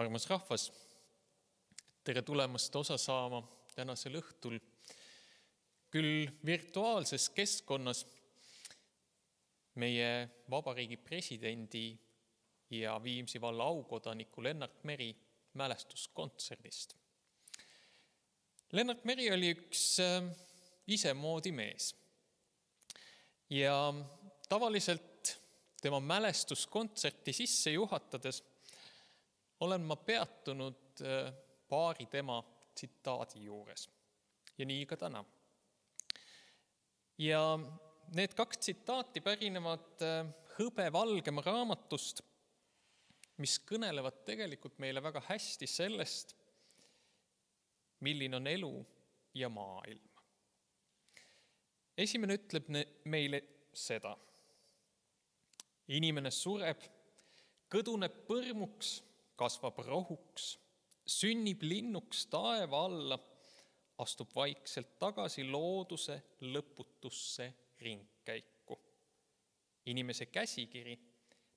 armas rahvas, tere tulemast osa saama tänasel õhtul küll virtuaalses keskkonnas meie vabariigi presidendi ja Viimsi valla aukodaniku Lennart Meri mälestuskontserdist. Lennart Meri oli üks äh, isemoodi mees ja tavaliselt tema mälestuskontserti sisse juhatades olen ma peatunud äh, paari tema tsitaadi juures ja nii ka täna. ja need kaks tsitaati pärinevad äh, Hõbe Valgemaa raamatust, mis kõnelevad tegelikult meile väga hästi sellest, milline on elu ja maailm. esimene ütleb meile seda. inimene sureb, kõduneb põrmuks kasvab rohuks, sünnib linnuks taeva alla, astub vaikselt tagasi looduse lõputusse ringkäiku. inimese käsikiri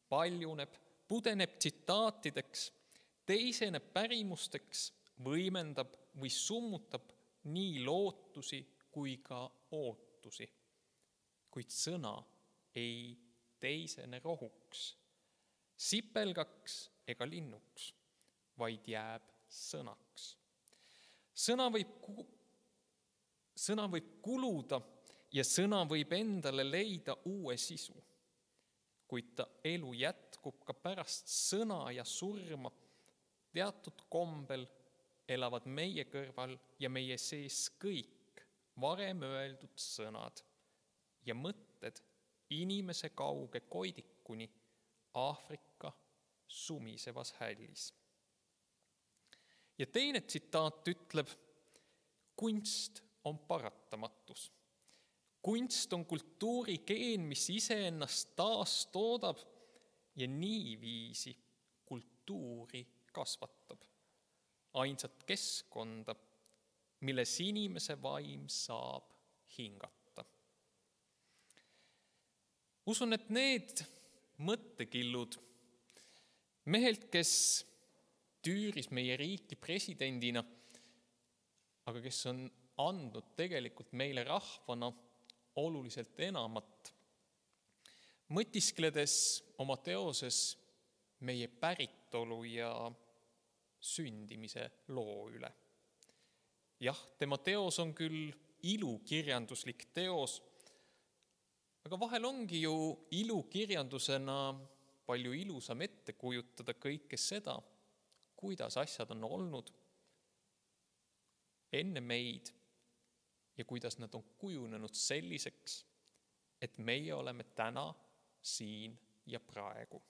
paljuneb, pudeneb tsitaatideks, teiseneb pärimusteks, võimendab või summutab nii lootusi kui ka ootusi. kuid sõna ei teisene rohuks, sipelgaks ega linnuks, vaid jääb sõnaks. sõna võib, sõna võib kuluda ja sõna võib endale leida uue sisu, kuid ta elu jätkub ka pärast sõna ja surma. teatud kombel elavad meie kõrval ja meie sees kõik varem öeldud sõnad ja mõtted inimese kauge koidikuni Aafrika sumisevas hällis. ja teine tsitaat ütleb, kunst on paratamatus. kunst on kultuurigeen, mis iseennast taastoodab ja niiviisi kultuuri kasvatab. ainsat keskkonda, milles inimese vaim saab hingata. usun, et need mõttekillud mehelt, kes tüüris meie riiki presidendina, aga kes on andnud tegelikult meile rahvana oluliselt enamat, mõtiskledes oma teoses meie päritolu ja sündimise loo üle. jah, tema teos on küll ilukirjanduslik teos, aga vahel ongi ju ilukirjandusena palju ilusam ette kujutada kõike seda, kuidas asjad on olnud enne meid ja kuidas nad on kujunenud selliseks, et meie oleme täna siin ja praegu.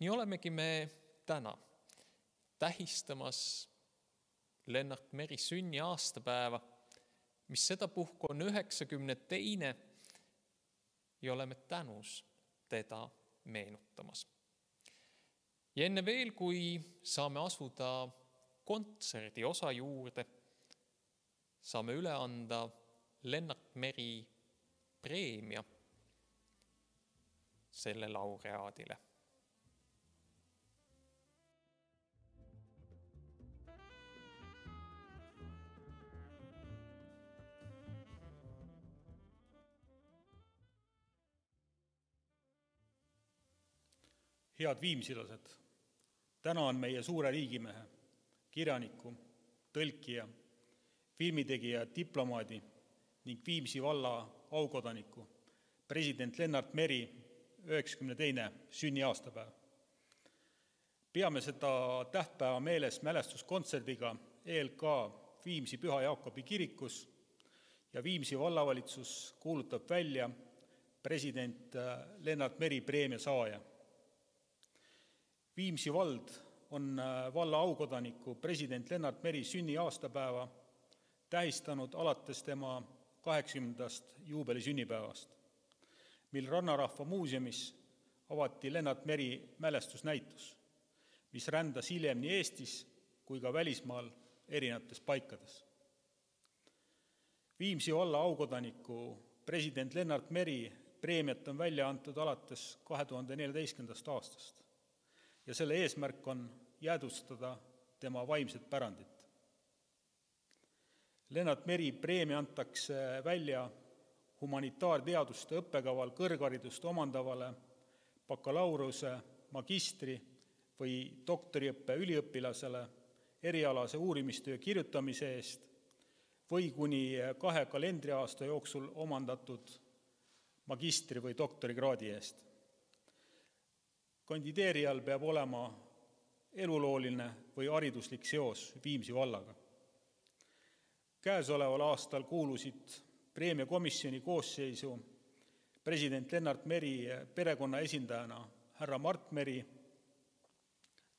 nii olemegi me täna tähistamas Lennart Meri sünniaastapäeva mis sedapuhku on üheksakümne teine ja oleme tänus teda meenutamas. ja enne veel, kui saame asuda kontserdi osa juurde, saame üle anda Lennart Meri preemia selle laureaadile head viimsilased, täna on meie suure riigimehe, kirjaniku, tõlkija, filmitegija, diplomaadi ning Viimsi valla aukodaniku, president Lennart Meri üheksakümne teine sünniaastapäev. peame seda tähtpäeva meeles mälestuskontserdiga ELK Viimsi Püha Jaakobi kirikus ja Viimsi vallavalitsus kuulutab välja president Lennart Meri preemia saaja Viimsi vald on äh, valla aukodaniku president Lennart Meri sünniaastapäeva tähistanud alates tema kaheksakümnendast juubelisünnipäevast, mil Rannarahva muuseumis avati Lennart Meri mälestusnäitus, mis rändas hiljem nii Eestis kui ka välismaal erinevates paikades. Viimsi valla aukodaniku president Lennart Meri preemiat on välja antud alates kahe tuhande neljateistkümnendast aastast ja selle eesmärk on jäädvustada tema vaimset pärandit. Lennart Meri preemia antakse välja humanitaarteaduste õppekaval kõrgharidust omandavale bakalaureuse, magistri või doktoriõppe üliõpilasele erialase uurimistöö kirjutamise eest või kuni kahe kalendriaasta jooksul omandatud magistri- või doktorikraadi eest. Kandideerijal peab olema elulooline või hariduslik seos Viimsi vallaga. käesoleval aastal kuulusid preemiakomisjoni koosseisu president Lennart Meri perekonna esindajana härra Mart Meri,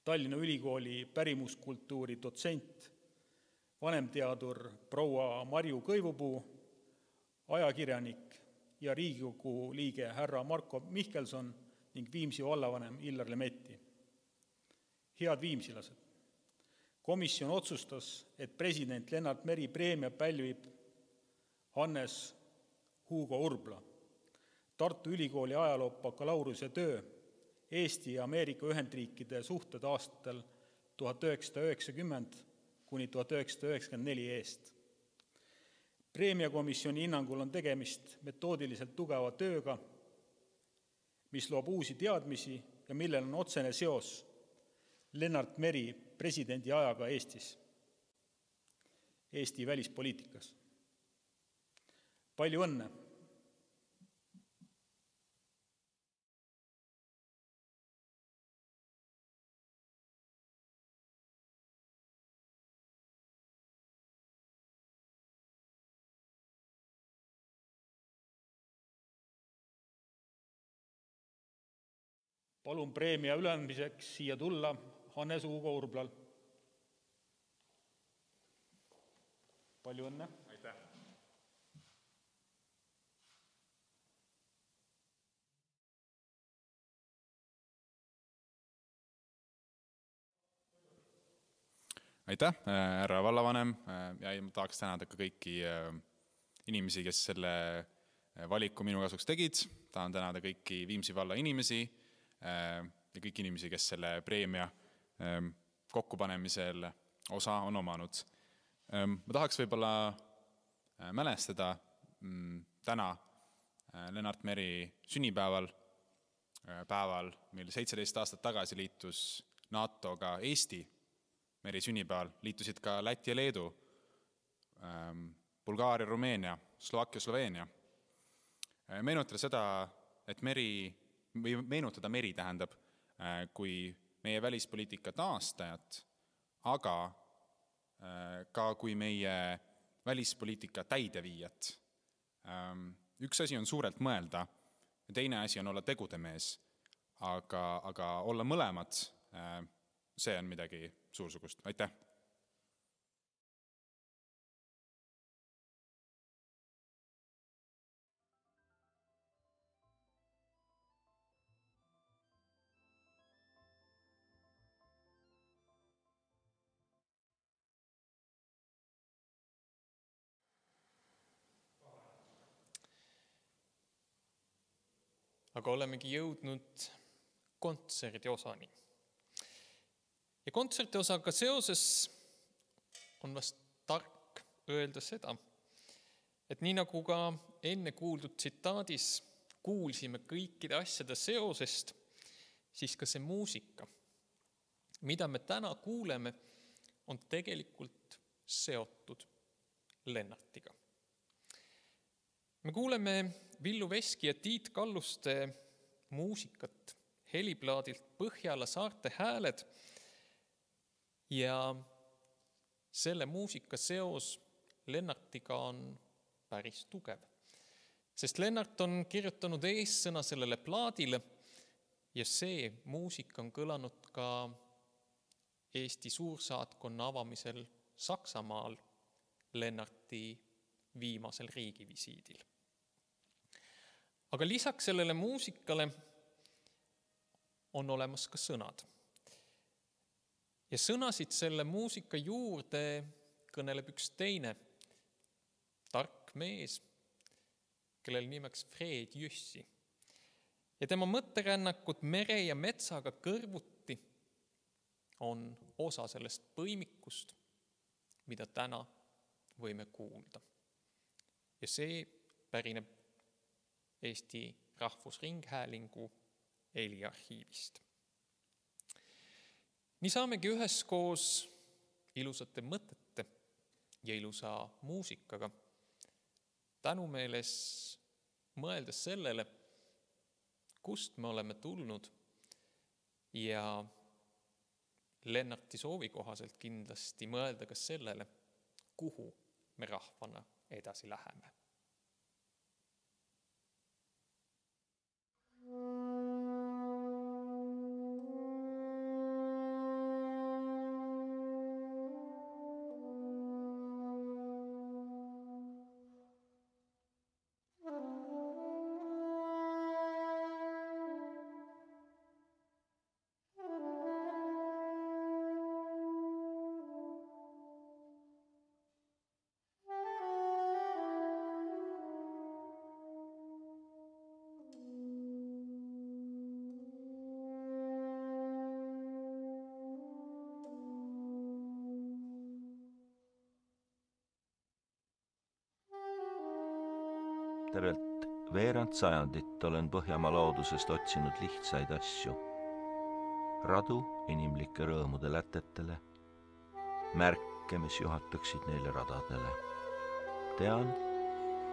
Tallinna Ülikooli pärimuskultuuri dotsent, vanemteadur proua Marju Kõivupuu, ajakirjanik ja Riigikogu liige härra Marko Mihkelson ning Viimsi vallavanem Illar Lemetti. head viimsilased, komisjon otsustas, et president Lennart Meri preemia pälvib Hannes Hugo Urbla, Tartu Ülikooli ajaloo bakalaureuse töö Eesti ja Ameerika Ühendriikide suhted aastatel tuhat üheksasada üheksakümmend kuni tuhat üheksasada üheksakümmend neli eest. preemiakomisjoni hinnangul on tegemist metoodiliselt tugeva tööga, mis loob uusi teadmisi ja millel on otsene seos Lennart Meri presidendi ajaga Eestis, Eesti välispoliitikas. palju õnne! Palun preemia üleandmiseks siia tulla Hannes Hugo Urblal. palju õnne! aitäh! aitäh, härra vallavanem ja ma tahaks tänada ka kõiki inimesi, kes selle valiku minu kasuks tegid, tahan tänada kõiki Viimsi valla inimesi ja kõiki inimesi, kes selle preemia kokkupanemisel osa on omanud. Ma tahaks võib-olla mälestada mm, täna Lennart Meri sünnipäeval, päeval, mil seitseteist aastat tagasi liitus NATO-ga Eesti, Meri sünnipäeval liitusid ka Läti ja Leedu, Bulgaaria, Rumeenia, Slovakkia, Sloveenia. meenutada seda, et Meri või meenutada meri tähendab kui meie välispoliitika taastajat, aga ka kui meie välispoliitika täideviijat. üks asi on suurelt mõelda ja teine asi on olla tegudemees, aga, aga olla mõlemad, see on midagi suursugust, aitäh! Aga olemegi jõudnud kontserdi osani. ja kontserdi osaga seoses on vast tark öelda seda, et nii nagu ka enne kuuldud tsitaadis kuulsime kõikide asjade seosest, siis ka see muusika, mida me täna kuuleme, on tegelikult seotud Lennartiga. me kuuleme Villu Veski ja Tiit Kalluste muusikat heliplaadilt Põhjala saarte hääled ja selle muusika seos Lennartiga on päris tugev. sest Lennart on kirjutanud eessõna sellele plaadile ja see muusika on kõlanud ka Eesti suursaatkonna avamisel Saksamaal Lennarti viimasel riigivisiidil aga lisaks sellele muusikale on olemas ka sõnad. ja sõnasid selle muusika juurde kõneleb üks teine tark mees, kellel nimeks Fred Jüssi. ja tema mõtterännakud mere ja metsaga kõrvuti on osa sellest põimikust, mida täna võime kuulda. ja see pärineb Eesti Rahvusringhäälingu heliarhiivist. nii saamegi üheskoos ilusate mõtete ja ilusa muusikaga tänumeeles mõeldes sellele, kust me oleme tulnud ja Lennarti soovi kohaselt kindlasti mõelda ka sellele, kuhu me rahvana edasi läheme Música tervelt veerand sajandit olen Põhjamaa loodusest otsinud lihtsaid asju. radu inimlike rõõmude lätetele, märke, mis juhataksid neile radadele. tean,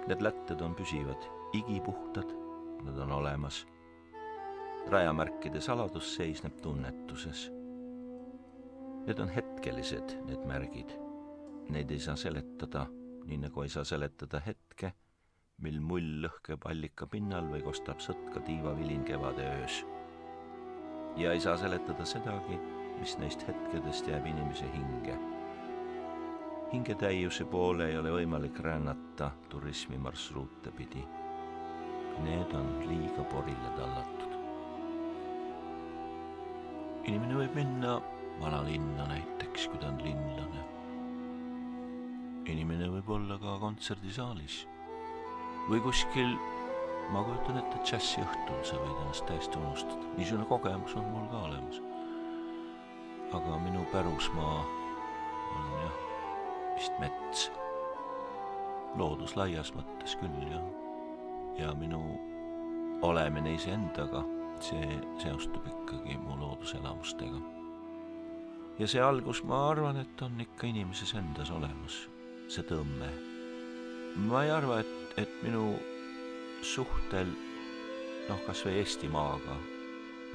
need lätted on püsivad, igipuhtad, nad on olemas. rajamärkide saladus seisneb tunnetuses. Need on hetkelised, need märgid. Neid ei saa seletada, nii nagu ei saa seletada hetke mil mull lõhkeb allika pinnal või kostab sõtka tiivavilin kevade öös. ja ei saa seletada sedagi, mis neist hetkedest jääb inimese hinge. hingetäiuse poole ei ole võimalik rännata turismimarsruute pidi. Need on liiga porile tallatud. inimene võib minna vanalinna näiteks, kui ta on linlane. inimene võib olla ka kontserdisaalis või kuskil, ma kujutan ette, džässiõhtul sa võid ennast täiesti unustada, niisugune kogemus on mul ka olemas. aga minu pärusmaa on jah, vist mets. loodus laias mõttes küll jah. ja minu olemine iseendaga, see seostub ikkagi mu looduselamustega. ja see algus, ma arvan, et on ikka inimeses endas olemas, see tõmme. ma ei arva, et et minu suhtel noh, kas või Eestimaaga,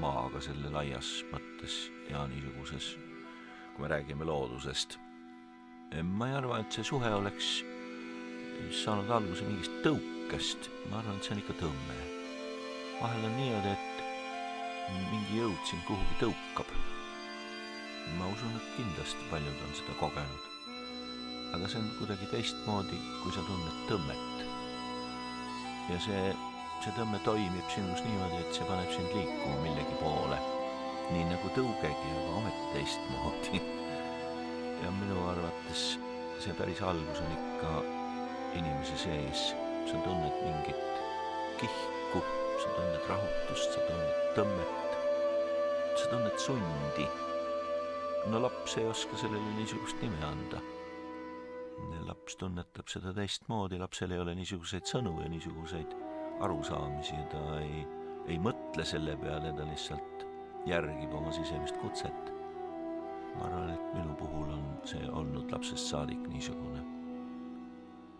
maaga selle laias mõttes ja niisuguses, kui me räägime loodusest, ma ei arva, et see suhe oleks saanud alguse mingist tõukest, ma arvan, et see on ikka tõmme. vahel on niimoodi, et mingi jõud sind kuhugi tõukab. ma usun, et kindlasti paljud on seda kogenud. aga see on kuidagi teistmoodi, kui sa tunned tõmmet ja see, see tõmme toimib sinus niimoodi, et see paneb sind liikuma millegi poole. nii nagu tõugegi, aga ometi teistmoodi. ja minu arvates see päris algus on ikka inimese sees. sa tunned mingit kihku, sa tunned rahutust, sa tunned tõmmet, sa tunned sundi. no laps ei oska sellele niisugust nime anda laps tunnetab seda teistmoodi, lapsel ei ole niisuguseid sõnu ja niisuguseid arusaamisi ja ta ei, ei mõtle selle peale, ta lihtsalt järgib oma sisemist kutset. ma arvan, et minu puhul on see olnud lapsest saadik niisugune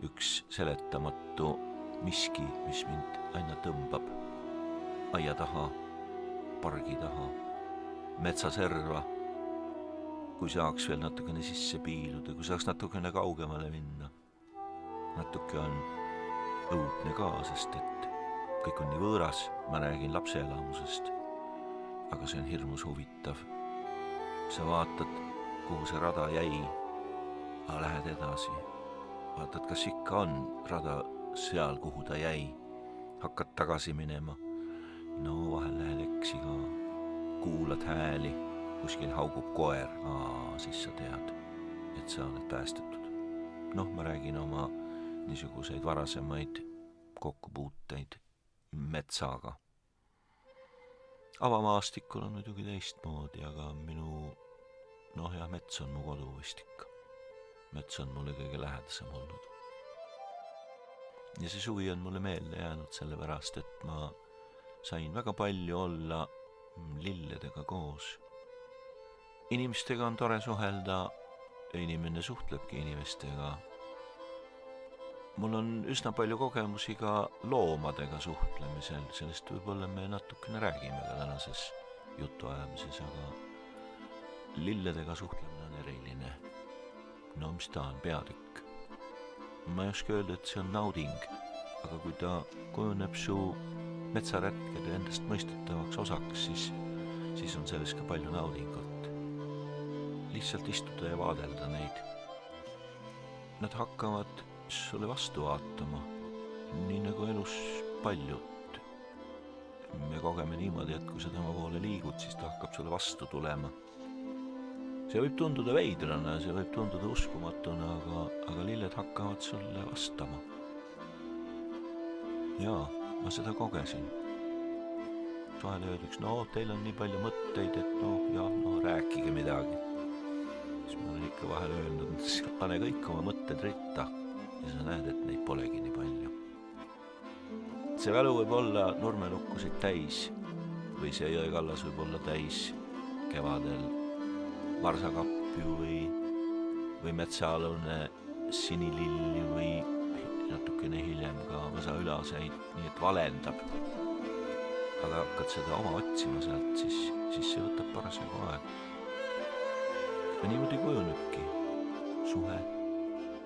üks seletamatu miski, mis mind aina tõmbab aia taha, pargi taha, metsaserva kui saaks veel natukene sisse piiluda, kui saaks natukene kaugemale minna. natuke on õudne ka, sest et kõik on nii võõras, ma räägin lapse elamusest. aga see on hirmus huvitav. sa vaatad, kuhu see rada jäi, aga lähed edasi. vaatad, kas ikka on rada seal, kuhu ta jäi. hakkad tagasi minema. no vahel lähed eksi ka, kuulad hääli kuskil haugub koer, siis sa tead, et sa oled päästetud. noh, ma räägin oma niisuguseid varasemaid kokkupuuteid metsaga. avamaastikul on muidugi teistmoodi, aga minu noh jah, mets on mu kodu vist ikka. mets on mulle kõige lähedasem olnud. ja see suvi on mulle meelde jäänud sellepärast, et ma sain väga palju olla lilledega koos. Inimestega on tore suhelda, inimene suhtlebki inimestega mul on üsna palju kogemusi ka loomadega suhtlemisel, sellest võib-olla me natukene räägime ka tänases jutuajamises, aga lilledega suhtlemine on eriline. no mis ta on, peatükk. ma ei oska öelda, et see on nauding, aga kui ta kujuneb su metsarätkede endastmõistetavaks osaks, siis, siis on selles ka palju naudingut. Lihtsalt istuda ja vaadelda neid. Nad hakkavad sulle vastu vaatama, nii nagu elus paljud. me kogeme niimoodi, et kui sa tema poole liigud, siis ta hakkab sulle vastu tulema. see võib tunduda veidrana, see võib tunduda uskumatuna, aga, aga lilled hakkavad sulle vastama. jaa, ma seda kogesin. vahel öeldakse, no teil on nii palju mõtteid, et noh, jah, no rääkige midagi ikka vahel öelnud, pane kõik oma mõtted ritta ja sa näed, et neid polegi nii palju. see mälu võib olla nurmenukkusid täis või see jõekallas võib olla täis kevadel varsakapju või, või metsaalune sinililli või natukene hiljem ka võsaülaseid, nii et valendab. aga hakkad seda oma otsima sealt, siis, siis see võtab parasjagu aega. Ja niimoodi kujunebki suhe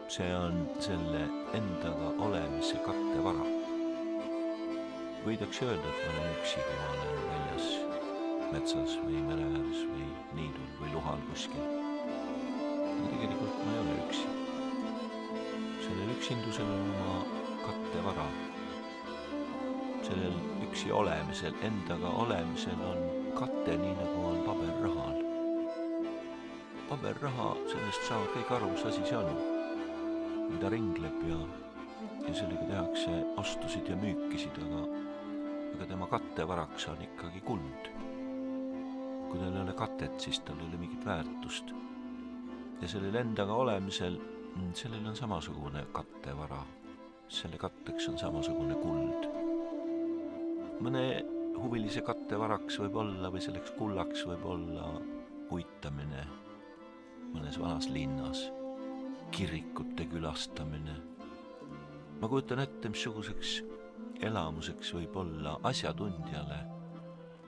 see on selle endaga olemise kattevara. võidakse öelda, et ma olen üksi, kui ma olen väljas metsas või mere ääres või niidul või luhal kuskil. aga tegelikult ma ei ole üksi. sellel üksindusel on oma kattevara. sellel üksi olemisel, endaga olemisel on kate, nii nagu on paberrahal. Paberraha, sellest saavad kõik aru, mis asi see on mida ringleb ja, ja sellega tehakse ostusid ja müükisid, aga, aga tema kattevaraks on ikkagi kuld. kui tal ei ole katet, siis tal ei ole mingit väärtust. ja sellel endaga olemisel, sellel on samasugune kattevara. selle katteks on samasugune kuld. mõne huvilise kattevaraks võib olla või selleks kullaks võib olla uitamine mõnes vanas linnas kirikute külastamine. ma kujutan ette, missuguseks elamuseks võib olla asjatundjale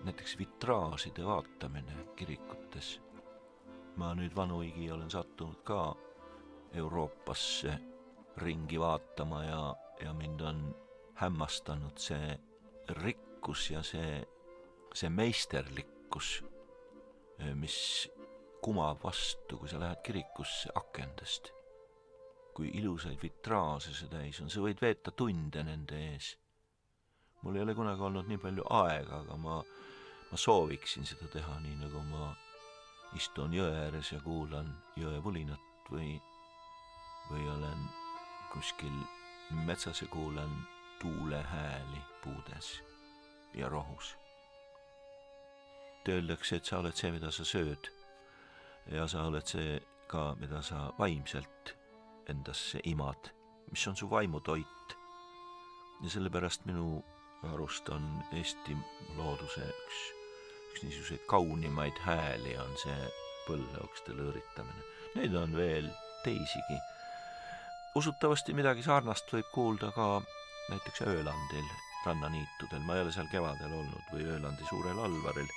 näiteks vitraažide vaatamine kirikutes. ma nüüd vanuigi olen sattunud ka Euroopasse ringi vaatama ja, ja mind on hämmastanud see rikkus ja see, see meisterlikkus, mis kumab vastu, kui sa lähed kirikusse akendest kui ilusaid vitraaže see täis on, sa võid veeta tunde nende ees. mul ei ole kunagi olnud nii palju aega, aga ma, ma sooviksin seda teha, nii nagu ma istun jõe ääres ja kuulan jõe vulinat või, või olen kuskil metsas ja kuulan tuule hääli puudes ja rohus. Öeldakse, et sa oled see, mida sa sööd ja sa oled see ka, mida sa vaimselt endasse imad, mis on su vaimutoit. ja sellepärast minu arust on Eesti looduse üks, üks niisuguseid kaunimaid hääli on see põlleokste lõõritamine. Neid on veel teisigi. usutavasti midagi sarnast võib kuulda ka näiteks Öölandil, rannaniitudel, ma ei ole seal kevadel olnud, või Öölandi suurel Alvaril.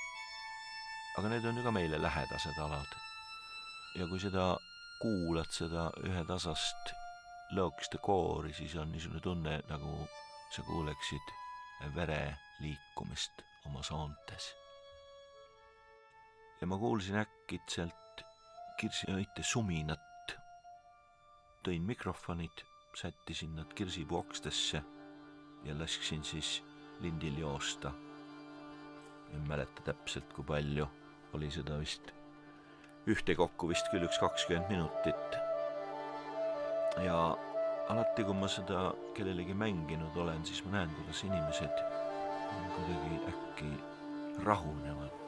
aga need on ju ka meile lähedased alad. Ja kui seda kuulad seda ühetasast lõokiste koori, siis on niisugune tunne, nagu sa kuuleksid vere liikumist oma soontes. ja ma kuulsin äkitselt kirsiõite suminat. tõin mikrofonid, sättisin nad kirsipuu okstesse ja lasksin siis lindil joosta. ei mäleta täpselt, kui palju oli seda vist ühtekokku vist küll üks kakskümmend minutit. ja alati, kui ma seda kellelegi mänginud olen, siis ma näen, kuidas inimesed kuidagi äkki rahunevad.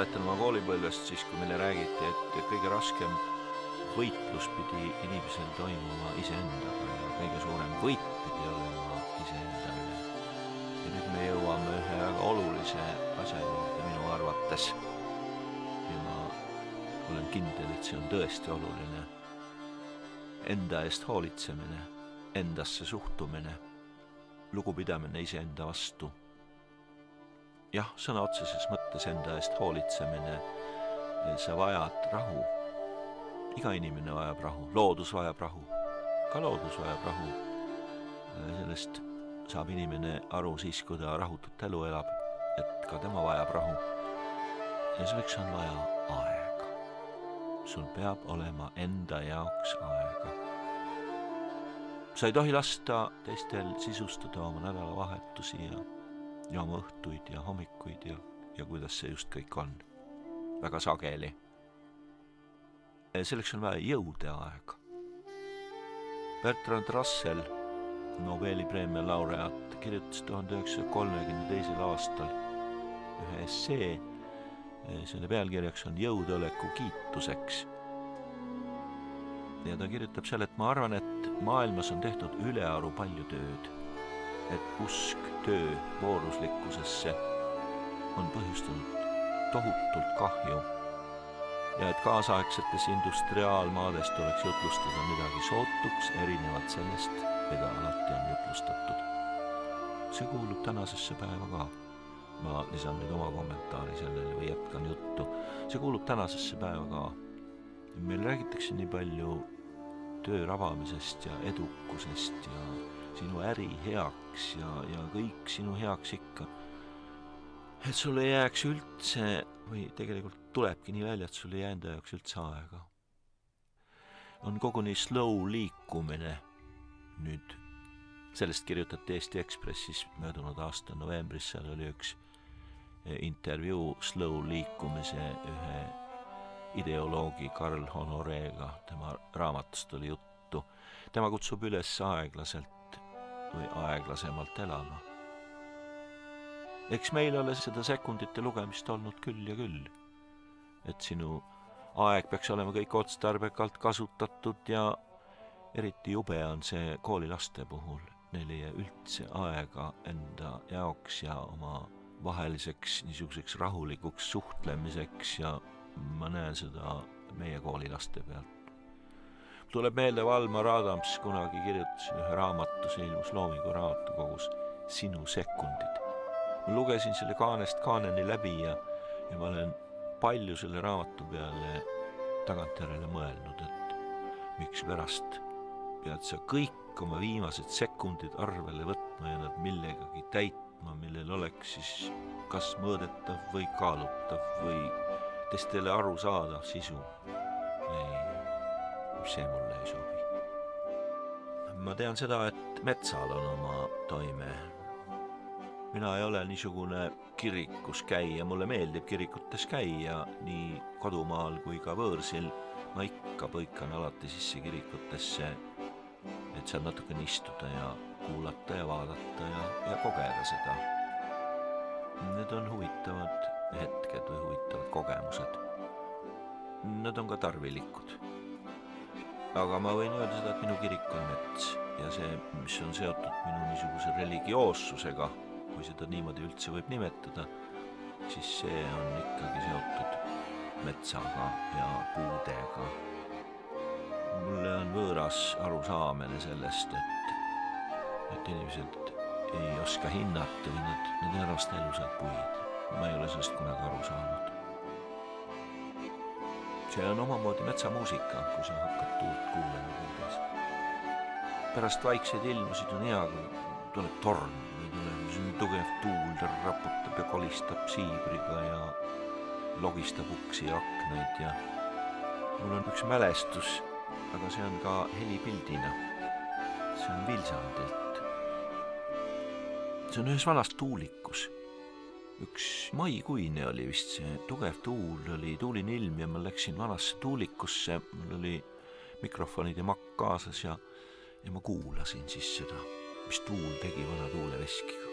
Mäletan oma koolipõlvest siis, kui meile räägiti, et kõige raskem võitlus pidi inimesel toimuma iseendaga ja kõige suurem võit pidi olema iseenda üle. ja nüüd me jõuame ühe väga olulise asja juurde minu arvates. ja ma olen kindel, et see on tõesti oluline. Enda eest hoolitsemine, endasse suhtumine, lugupidamine iseenda vastu jah, sõna otseses mõttes enda eest hoolitsemine, sa vajad rahu. iga inimene vajab rahu, loodus vajab rahu, ka loodus vajab rahu. sellest saab inimene aru siis, kui ta rahutut elu elab, et ka tema vajab rahu. ja selleks on vaja aega. sul peab olema enda jaoks aega. sa ei tohi lasta teistel sisustada oma nädalavahetusi ja ja oma õhtuid ja hommikuid ja, ja kuidas see just kõik on. väga sageli. selleks on vaja jõudu ja aega. Bertrand Russell, Nobeli preemia laureaat, kirjutas tuhande üheksasaja kolmekümne teisel aastal ühe essee, selle pealkirjaks on Jõudeoleku kiituseks. ja ta kirjutab seal, et ma arvan, et maailmas on tehtud ülearu palju tööd et usk töö vooruslikkusesse on põhjustanud tohutult kahju ja et kaasaegsetes industriaalmaades tuleks jutlustada midagi sootuks erinevalt sellest, mida alati on jutlustatud. see kuulub tänasesse päeva ka. ma lisan nüüd oma kommentaari sellele või jätkan juttu. see kuulub tänasesse päeva ka. meil räägitakse nii palju töö rabamisest ja edukusest ja sinu äri heaks ja, ja kõik sinu heaks ikka. et sul ei jääks üldse või tegelikult tulebki nii välja, et sul ei jää enda jaoks üldse aega. on koguni slow liikumine nüüd. sellest kirjutati Eesti Ekspressis möödunud aasta novembris, seal oli üks intervjuu slow liikumise ühe ideoloogi Karl Honoreega, tema raamatust oli juttu. tema kutsub üles aeglaselt või aeglasemalt elama. eks meil ole seda sekundite lugemist olnud küll ja küll. et sinu aeg peaks olema kõik otstarbekalt kasutatud ja eriti jube on see koolilaste puhul, neil ei jää üldse aega enda jaoks ja oma vaheliseks niisuguseks rahulikuks suhtlemiseks ja ma näen seda meie koolilaste pealt tuleb meelde Valmar Adams kunagi kirjutas ühe raamatu, see ilmus Loomingu raamatukogus, Sinu sekundid. ma lugesin selle kaanest kaaneni läbi ja, ja ma olen palju selle raamatu peale tagantjärele mõelnud, et mikspärast pead sa kõik oma viimased sekundid arvele võtma ja nad millegagi täitma, millel oleks siis kas mõõdetav või kaalutav või teistele arusaadav sisu. ei see mulle ei sobi. ma tean seda, et metsal on oma toime. mina ei ole niisugune kirikus käija, mulle meeldib kirikutes käia nii kodumaal kui ka võõrsil. ma ikka põikan alati sisse kirikutesse, et seal natukene istuda ja kuulata ja vaadata ja, ja kogeda seda. Need on huvitavad hetked või huvitavad kogemused. Nad on ka tarvilikud aga ma võin öelda seda, et minu kirik on mets ja see, mis on seotud minu niisuguse religioossusega, kui seda niimoodi üldse võib nimetada, siis see on ikkagi seotud metsaga ja puudega. mulle on võõras arusaamine sellest, et, et inimesed ei oska hinnata või nad, nad ei armasta elusaid puid. ma ei ole sellest kunagi aru saanud see on omamoodi metsamuusika, kui sa hakkad tuult kuulama puudes. pärast vaikseid ilmasid on hea, kui tuleb torm või tuleb tugev tuul, ta raputab ja kolistab siibriga ja logistab uksi ja aknaid ja mul on üks mälestus, aga see on ka helipildina. see on Vilsandilt. see on ühes vanas tuulikus üks maikuine oli vist see, tugev tuul oli, tuuline ilm ja ma läksin vanasse tuulikusse, mul oli mikrofonid ja makk kaasas ja, ja ma kuulasin siis seda, mis tuul tegi vana tuuleveskiga.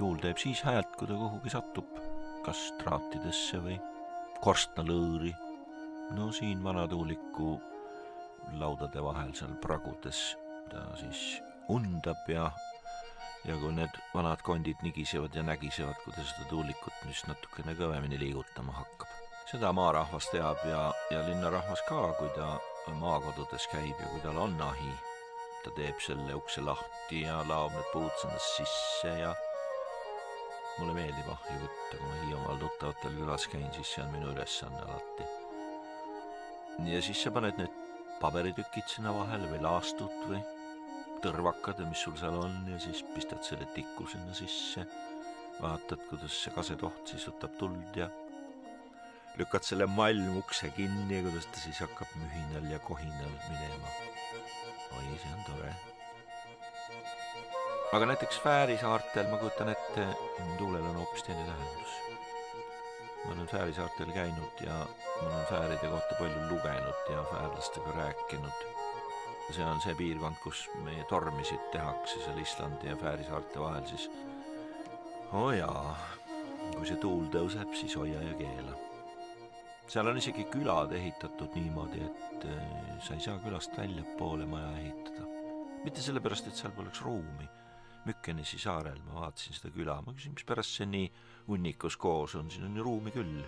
Tuul teeb siis häält, kui ta kuhugi satub, kas traatidesse või korstnalõõri. no siin vana tuuliku laudade vahel seal pragudes ta siis undab ja ja kui need vanad kondid nigisevad ja nägisevad, kui ta seda tuulikut nüüd natukene kõvemini liigutama hakkab. seda maarahvas teab ja, ja linnarahvas ka, kui ta maakodudes käib ja kui tal on ahi. ta teeb selle ukse lahti ja laob need puud sinna sisse ja mulle meeldib ahju võtta, kui ma Hiiumaal tuttavatel külas käin, siis see on minu ülesanne alati. ja siis sa paned need paberitükid sinna vahele või laastud või tõrvakad või mis sul seal on ja siis pistad selle tiku sinna sisse, vaatad, kuidas see kasetoht siis võtab tuld ja lükkad selle malmukse kinni ja kuidas ta siis hakkab mühinal ja kohinal minema. oi, see on tore aga näiteks Fääri saartel ma kujutan ette, tuulel on hoopis teine tähendus. ma olen Fääri saartel käinud ja ma olen Fääride kohta palju lugenud ja fäärlastega rääkinud. see on see piirkond, kus meie tormisid tehakse seal Islandi ja Fääri saarte vahel, siis oo oh jaa, kui see tuul tõuseb, siis hoia ja keela. seal on isegi külad ehitatud niimoodi, et äh, sa ei saa külast väljapoole maja ehitada. mitte sellepärast, et seal poleks ruumi Mükkenesi saarel, ma vaatasin seda küla, ma küsin, mispärast see nii hunnikus koos on, siin on ju ruumi küll.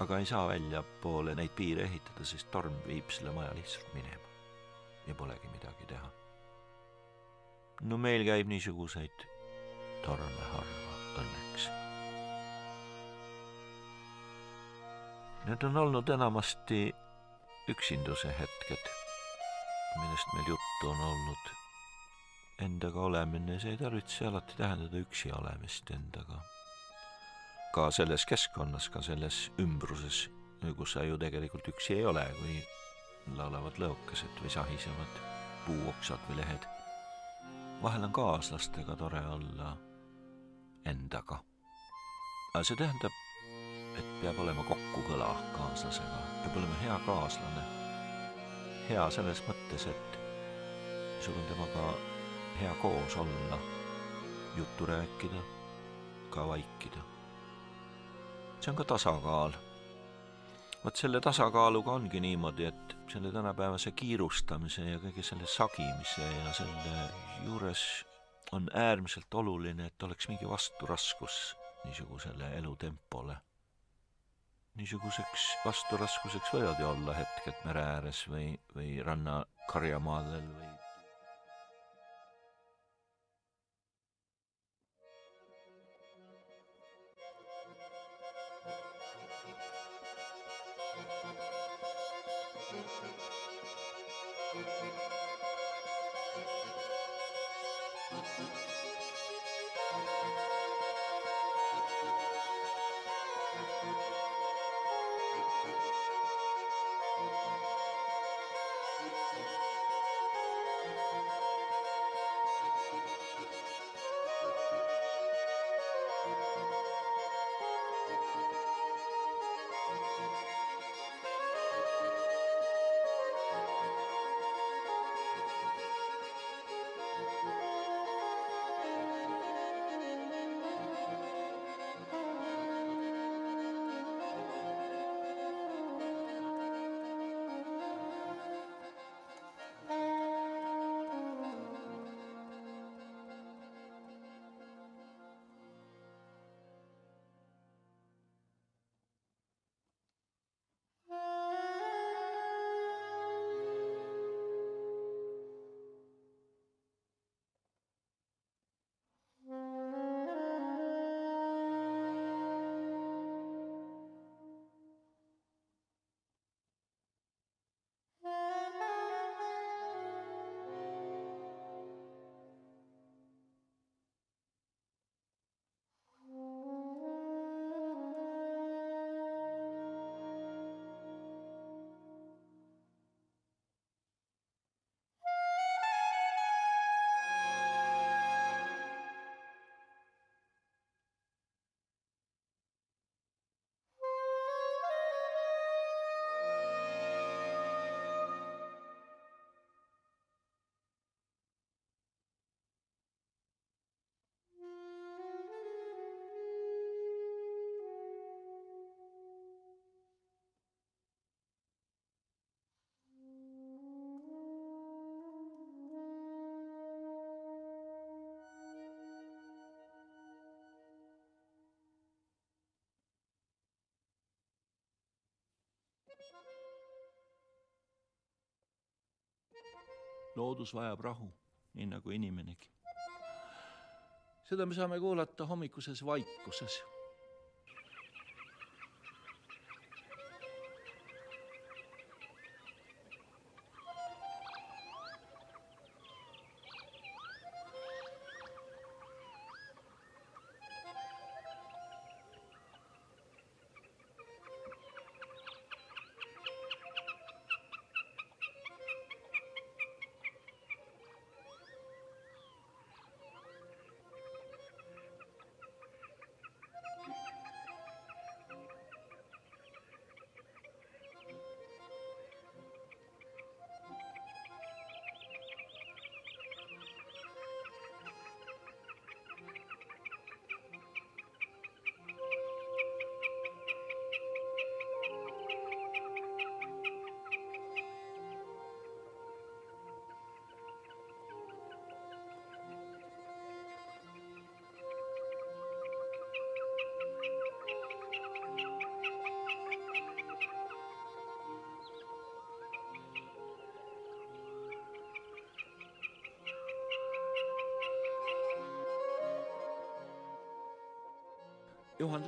aga ei saa väljapoole neid piire ehitada, sest torm viib selle maja lihtsalt minema ja polegi midagi teha. no meil käib niisuguseid torme harva õnneks. Need on olnud enamasti üksinduse hetked, millest meil juttu on olnud Endaga olemine, see ei tarvitse alati tähendada üksi olemist endaga. ka selles keskkonnas, ka selles ümbruses, kus sa ju tegelikult üksi ei ole, kui laulavad lõokesed või sahisevad puuoksad või lehed. vahel on kaaslastega tore olla endaga. aga see tähendab, et peab olema kokkukõla kaaslasega, peab olema hea kaaslane. hea selles mõttes, et sul on temaga hea koos olla, juttu rääkida, ka vaikida. see on ka tasakaal. vot selle tasakaaluga ongi niimoodi, et selle tänapäevase kiirustamise ja kõige selle sagimise ja selle juures on äärmiselt oluline, et oleks mingi vasturaskus niisugusele elutempole. niisuguseks vasturaskuseks võivad ju olla hetked mere ääres või, või ranna karjamaadel või loodus vajab rahu, nii nagu inimenegi. seda me saame kuulata hommikuses vaikuses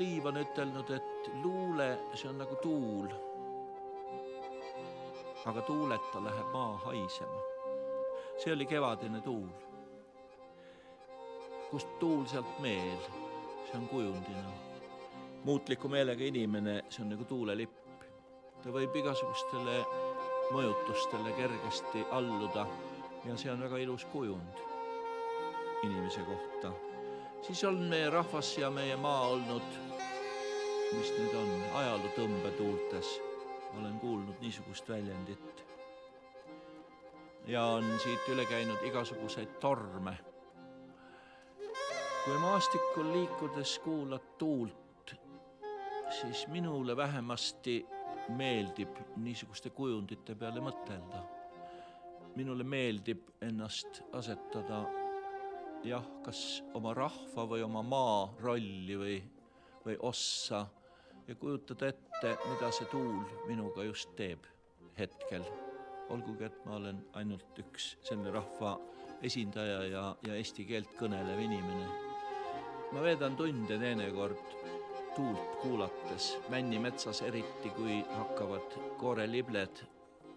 Liiv on ütelnud, et luule, see on nagu tuul. aga tuuleta läheb maa haisema. see oli kevadine tuul. kust tuul, sealt meel, see on kujundina. muutliku meelega inimene, see on nagu tuulelipp. ta võib igasugustele mõjutustele kergesti alluda ja see on väga ilus kujund inimese kohta siis on meie rahvas ja meie maa olnud, mis nüüd on, ajaloo tõmbetuultes. olen kuulnud niisugust väljendit. ja on siit üle käinud igasuguseid torme. kui maastikul liikudes kuulad tuult, siis minule vähemasti meeldib niisuguste kujundite peale mõtelda. minule meeldib ennast asetada jah, kas oma rahva või oma maa rolli või, või ossa ja kujutada ette, mida see tuul minuga just teeb hetkel. olgugi, et ma olen ainult üks selle rahva esindaja ja, ja eesti keelt kõnelev inimene. ma veedan tunde teinekord tuult kuulates, Männimetsas eriti, kui hakkavad koorelibled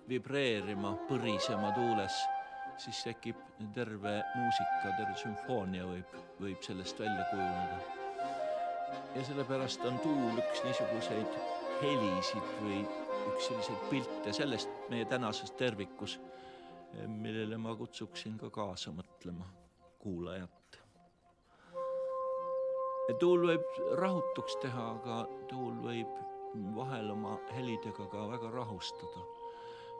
vibreerima, põrisema tuules siis tekib terve muusika, terve sümfoonia võib, võib sellest välja kujuneda. Ja sellepärast on tuul üks niisuguseid helisid või üks selliseid pilte sellest meie tänases tervikus, millele ma kutsuksin ka kaasa mõtlema kuulajat. tuul võib rahutuks teha, aga tuul võib vahel oma helidega ka väga rahustada.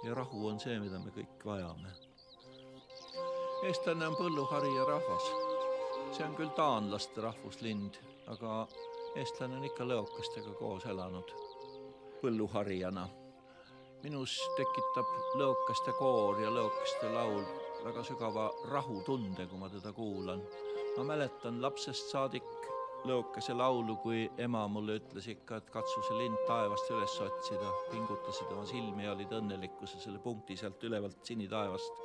ja rahu on see, mida me kõik vajame eestlane on põlluharija rahvas. see on küll taanlaste rahvuslind, aga eestlane on ikka lõokastega koos elanud põlluharijana. minus tekitab lõokaste koor ja lõokaste laul väga sügava rahutunde, kui ma teda kuulan. ma mäletan lapsest saadik lõokase laulu, kui ema mulle ütles ikka, et katsu see lind taevast üles otsida, pingutasid oma silmi ja olid õnnelikkuse selle punkti sealt ülevalt sinitaevast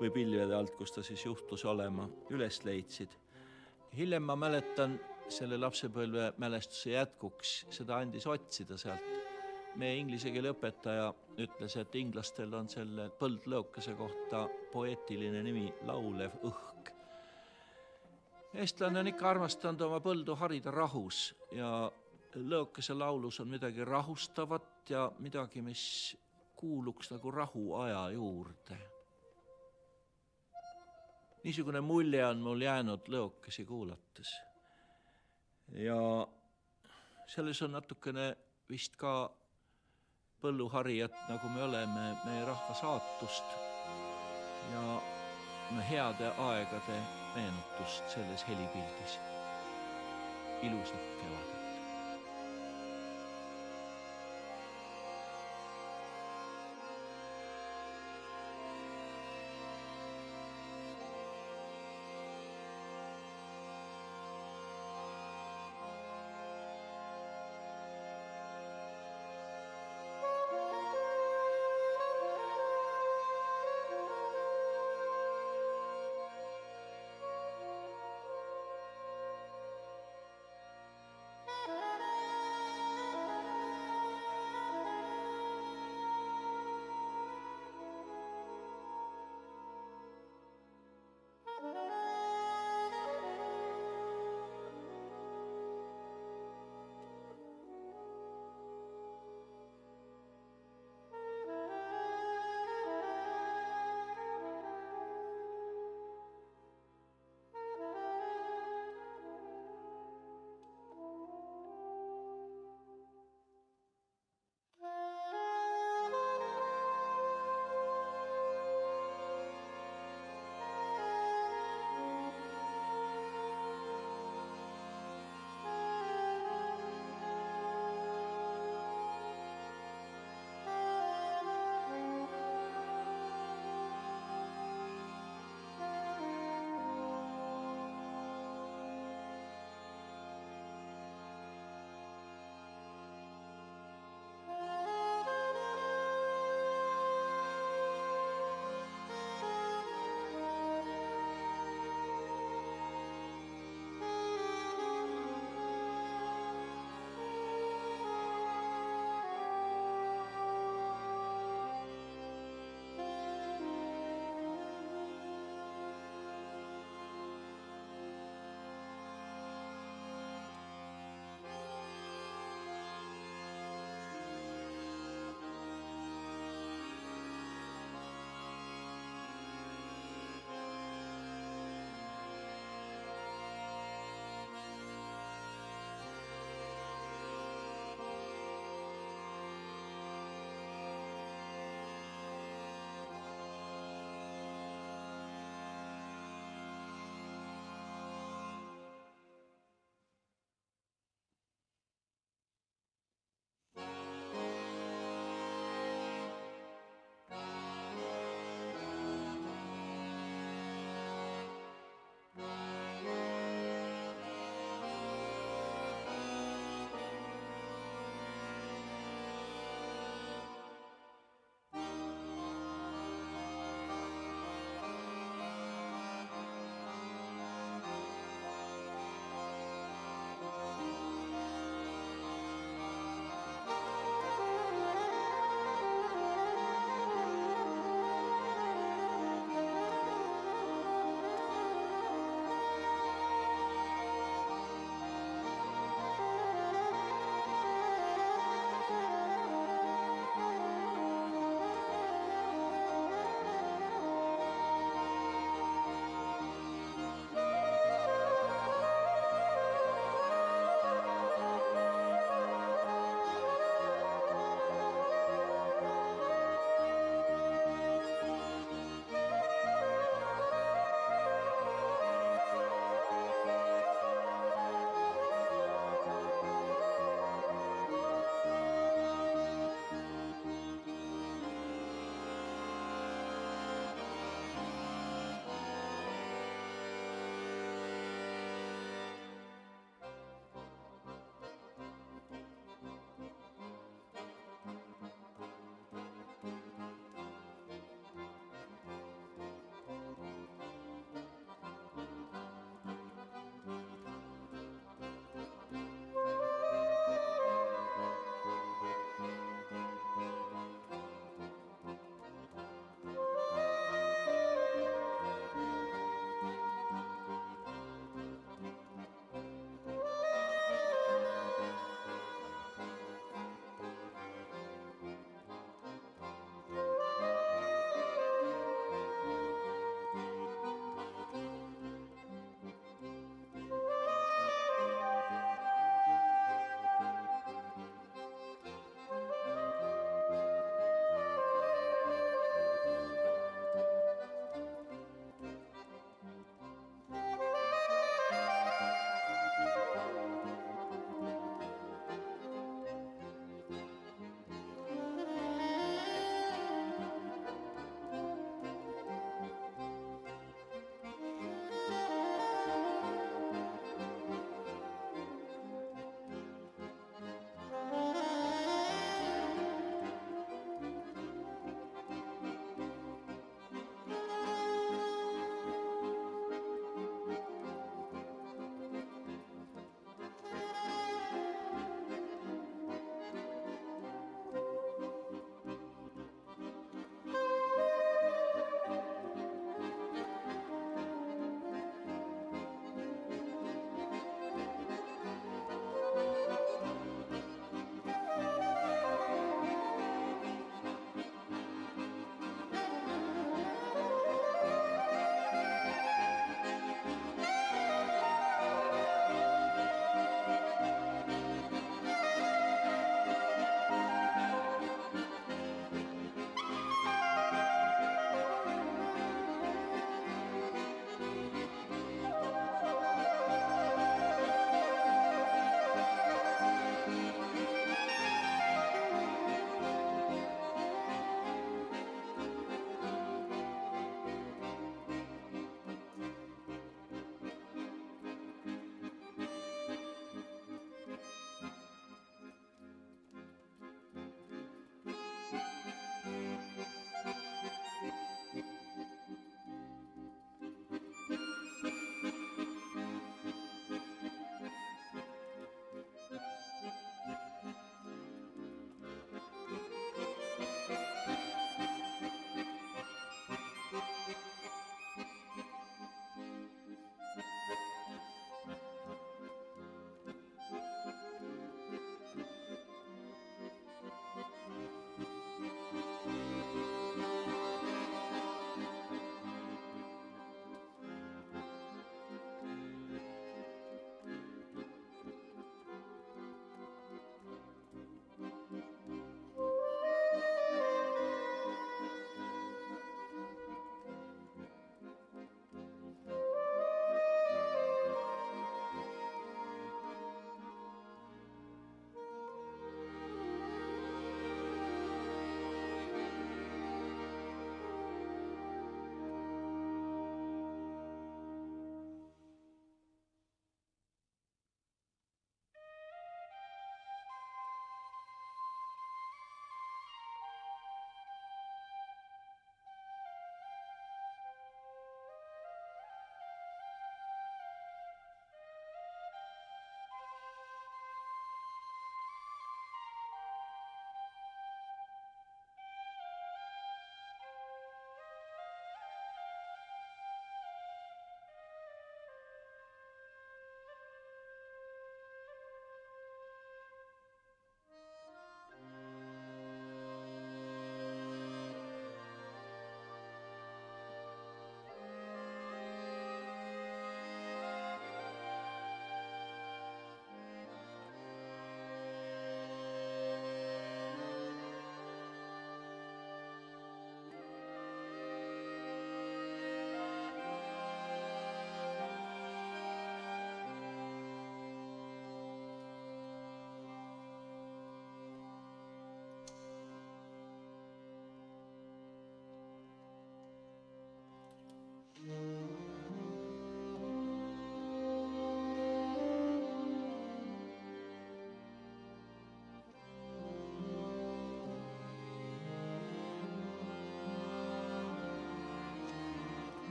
või pilvede alt, kus ta siis juhtus olema, üles leidsid. hiljem ma mäletan selle lapsepõlve mälestuse jätkuks, seda andis otsida sealt. meie inglise keele õpetaja ütles, et inglastel on selle põldlõukese kohta poeetiline nimi laulev õhk. eestlane on ikka armastanud oma põldu harida rahus ja lõukese laulus on midagi rahustavat ja midagi, mis kuuluks nagu rahuaja juurde niisugune mulje on mul jäänud lõokesi kuulates. Ja selles on natukene vist ka põlluharijat, nagu me oleme, meie rahva saatust ja heade aegade meenutust selles helipildis. ilusat kevadet!